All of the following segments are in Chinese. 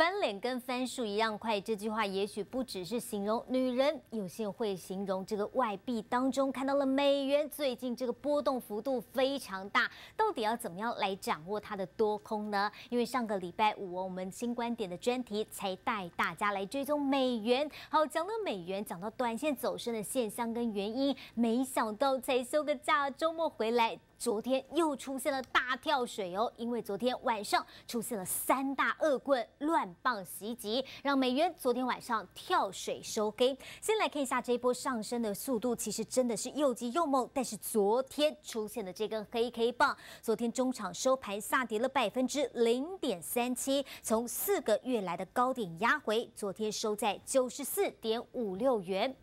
翻脸跟翻书一样快，这句话也许不只是形容女人，有些会形容这个外币当中看到了美元最近这个波动幅度非常大，到底要怎么样来掌握它的多空呢？因为上个礼拜五我们新观点的专题才带大家来追踪美元，好讲到美元，讲到短线走升的现象跟原因，没想到才休个假，周末回来。昨天又出现了大跳水哦，因为昨天晚上出现了三大恶棍乱棒袭击，让美元昨天晚上跳水收黑。先来看一下这一波上升的速度，其实真的是又急又猛。但是昨天出现的这根黑 K 棒，昨天中场收盘下跌了百分之零点三七，从四个月来的高点压回，昨天收在九十四点五六元。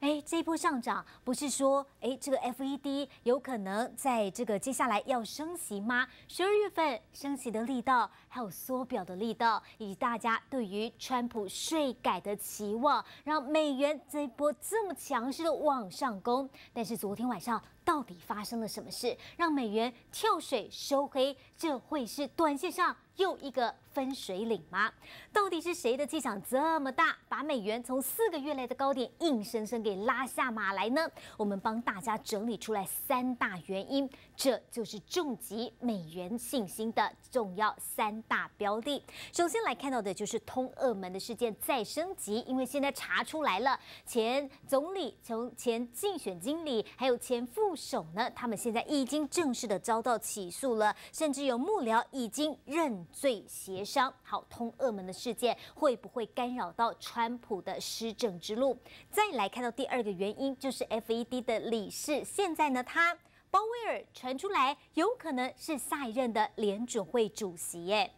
哎，这一波上涨不是说，哎，这个 FED 有可能在这个接下来要升息吗？十二月份升息的力道，还有缩表的力道，以及大家对于川普税改的期望，让美元这一波这么强势的往上攻。但是昨天晚上到底发生了什么事，让美元跳水收黑？这会是短线上？又一个分水岭吗？到底是谁的气场这么大，把美元从四个月来的高点硬生生给拉下马来呢？我们帮大家整理出来三大原因，这就是重击美元信心的重要三大标的。首先来看到的就是通俄门的事件再升级，因为现在查出来了，前总理、从前竞选经理还有前副手呢，他们现在已经正式的遭到起诉了，甚至有幕僚已经认。最协商好通俄门的事件会不会干扰到川普的施政之路？再来看到第二个原因，就是 FED 的理事现在呢，他鲍威尔传出来有可能是下一任的联准会主席耶。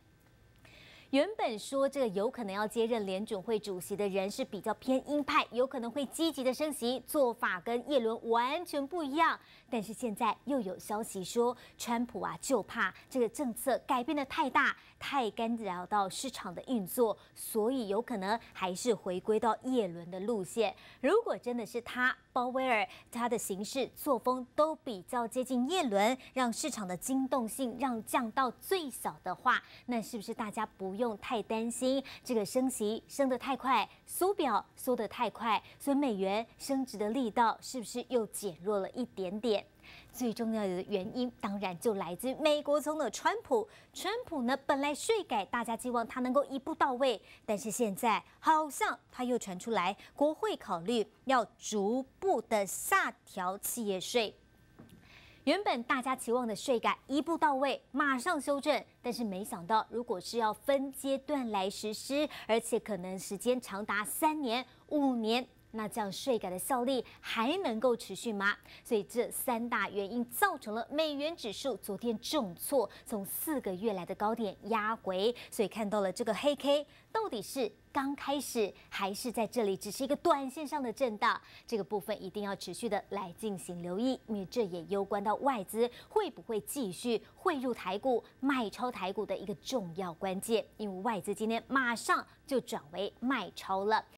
原本说这个有可能要接任联准会主席的人是比较偏鹰派，有可能会积极的升息，做法跟叶伦完全不一样。但是现在又有消息说，川普啊就怕这个政策改变的太大，太干扰到市场的运作，所以有可能还是回归到叶伦的路线。如果真的是他鲍威尔，他的行事作风都比较接近叶伦，让市场的惊动性让降到最小的话，那是不是大家不？用太担心这个升息升得太快，缩表缩得太快，所以美元升值的力道是不是又减弱了一点点？最重要的原因当然就来自美国总统川普。川普呢，本来税改大家希望他能够一步到位，但是现在好像他又传出来，国会考虑要逐步的下调企业税。原本大家期望的税改一步到位，马上修正，但是没想到，如果是要分阶段来实施，而且可能时间长达三年、五年。那这样税改的效力还能够持续吗？所以这三大原因造成了美元指数昨天重挫，从四个月来的高点压回。所以看到了这个黑 K，到底是刚开始还是在这里只是一个短线上的震荡？这个部分一定要持续的来进行留意，因为这也攸关到外资会不会继续汇入台股、卖超台股的一个重要关键。因为外资今天马上就转为卖超了。